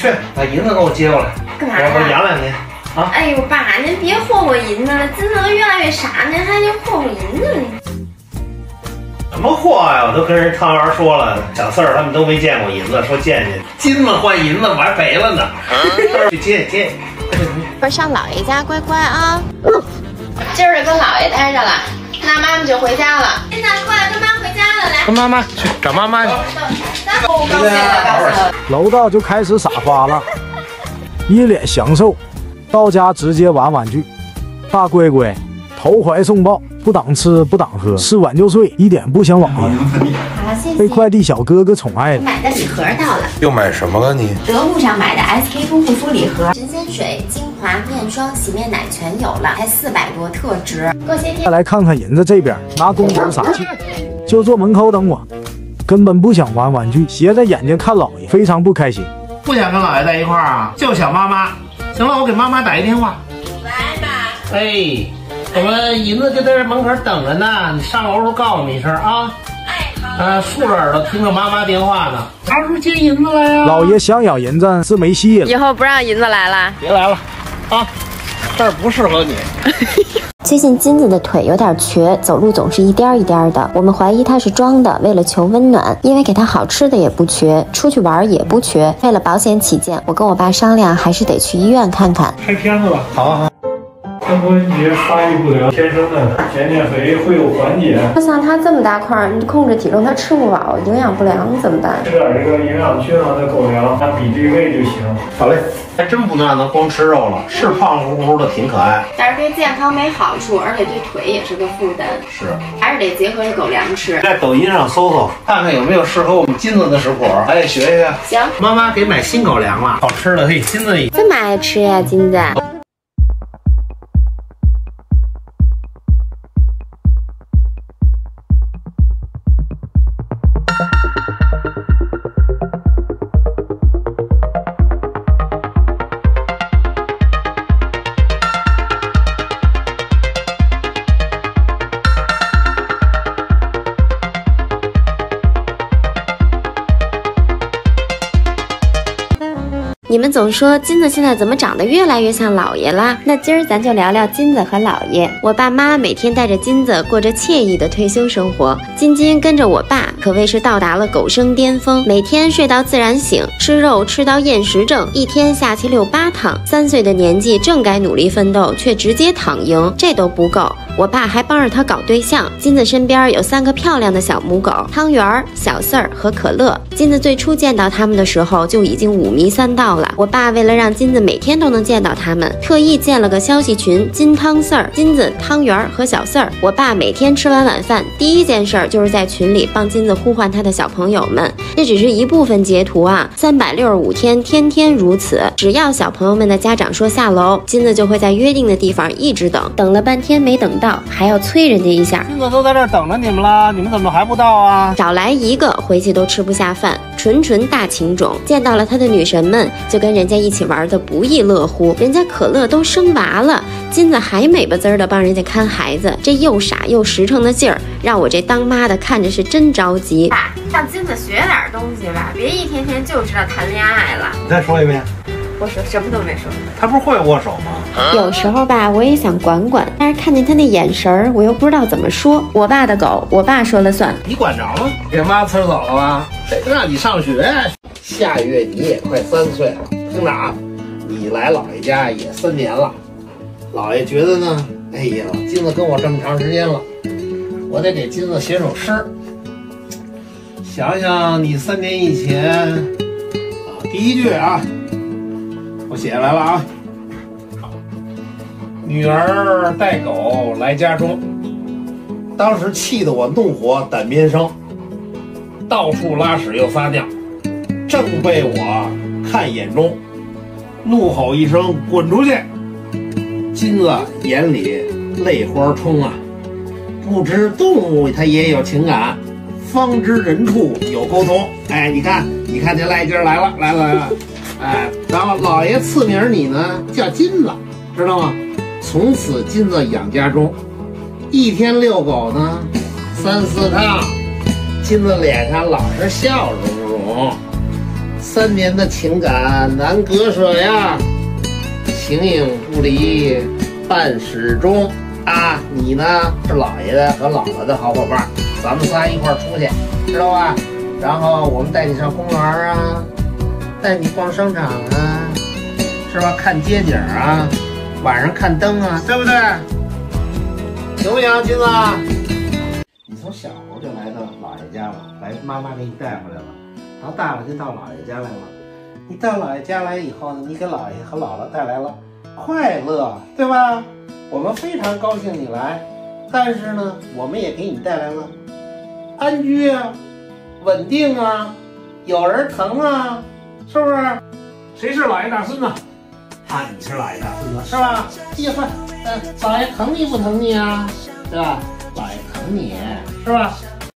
去把银子给我接过来，干嘛我我呀？养两天。哎呦，爸，您别霍霍银子了，金子都越来越傻，您还就霍霍银子呢。什么货呀！我都跟人汤圆说了，小四儿他们都没见过银子，说见见金子换银子，我还赔了呢。去接接，不是上姥爷家乖乖啊，今儿就跟姥爷待着了，那妈妈就回家了。现在过来跟。跟妈妈去找妈妈去。楼道就开始撒花了，一脸享受。到家直接玩玩具，大乖乖投怀送抱，不挡吃不挡喝，吃完就睡，一点不想往年。好，谢被快递小哥哥宠爱了。买的礼盒到了，又买什么了你？得物上买的 SK two 护肤礼盒，神仙水、精华、面霜、洗面奶全有了，才四百多，特值。过些天再来看看银子这边，拿公狗撒气，就坐门口等我，根本不想玩玩具，斜着眼睛看姥爷，非常不开心。不想跟姥爷在一块儿啊，就想妈妈。行了，我给妈妈打一电话。来吧。哎，我们银子就在这门口等着呢，你上楼时候告诉你一声啊。哎，好。啊，竖着耳朵听着妈妈电话呢。啥时候接银子来呀？老爷想咬银子是没戏了。以后不让银子来了。别来了，啊，这儿不适合你。最近金子的腿有点瘸，走路总是一颠一颠的。我们怀疑他是装的，为了求温暖，因为给他好吃的也不缺，出去玩也不缺。为了保险起见，我跟我爸商量，还是得去医院看看。拍片子吧，好啊好。肩关节发育不良，天生的减减肥会有缓解。那像他这么大块儿，你控制体重，他吃不饱，营养不良怎么办？吃点这个营养均衡的狗粮，按比例喂就行。好嘞，还真不能光吃肉了，是胖乎乎的，挺可爱。但是对健康没好处，而且对腿也是个负担，是，还是得结合着狗粮吃。在抖音上搜搜，看看有没有适合我们金子的食谱，咱也学学。行，妈妈给买新狗粮了，好吃的，嘿，金子也这么爱吃呀，金子。你们总说金子现在怎么长得越来越像姥爷啦？那今儿咱就聊聊金子和姥爷。我爸妈每天带着金子过着惬意的退休生活，金金跟着我爸可谓是到达了狗生巅峰，每天睡到自然醒，吃肉吃到厌食症，一天下去遛八趟。三岁的年纪正该努力奋斗，却直接躺赢，这都不够。我爸还帮着他搞对象。金子身边有三个漂亮的小母狗，汤圆、小四儿和可乐。金子最初见到他们的时候就已经五迷三道。我爸为了让金子每天都能见到他们，特意建了个消息群：金汤四儿、金子、汤圆儿和小四儿。我爸每天吃完晚饭，第一件事儿就是在群里帮金子呼唤他的小朋友们。这只是一部分截图啊，三百六十五天，天天如此。只要小朋友们的家长说下楼，金子就会在约定的地方一直等，等了半天没等到，还要催人家一下。金子都在这儿等着你们了，你们怎么还不到啊？少来一个，回去都吃不下饭，纯纯大情种。见到了他的女神们，就跟人家一起玩的不亦乐乎。人家可乐都生娃了，金子还美吧滋儿的帮人家看孩子，这又傻又实诚的劲儿，让我这当妈的看着是真着急。爸，让金子学点东西吧，别一天天就知道谈恋爱了。你再说一遍，我说什么都没说。他不是会握手吗？有时候吧，我也想管管，但是看见他那眼神儿，我又不知道怎么说。我爸的狗，我爸说了算。你管着吗？给妈呲走了吧？谁让你上学？下月你也快三岁了，听着啊，你来姥爷家也三年了，姥爷觉得呢，哎呀，金子跟我这么长时间了，我得给金子写首诗。想想你三年以前，啊，第一句啊，我写下来了啊。女儿带狗来家中，当时气得我怒火胆边生，到处拉屎又撒尿，正被我看眼中，怒吼一声“滚出去”！金子眼里泪花冲啊，不知动物它也有情感，方知人畜有沟通。哎，你看，你看这赖劲儿来了，来了来了，哎，然后老爷赐名你呢叫金子，知道吗？从此金子养家中，一天遛狗呢三四趟，金子脸上老是笑容容。三年的情感难割舍呀，形影不离，伴始终啊！你呢是姥爷的和姥姥的好伙伴，咱们仨一块儿出去，知道吧？然后我们带你上公园啊，带你逛商场啊，是吧？看街景啊，晚上看灯啊，对不对？行不行，金子？你从小时候就来到姥爷家了，来妈妈给你带回来了。然后大了就到姥爷家来了。你到姥爷家来以后呢，你给姥爷和姥姥带来了快乐，对吧？我们非常高兴你来，但是呢，我们也给你带来了安居啊、稳定啊、有人疼啊，是不是？谁是老爷大孙子？啊，你是老爷大孙子是吧？哎呀，呃，老爷疼你不疼你啊？对吧？老爷疼你是吧？